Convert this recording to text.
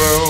bro.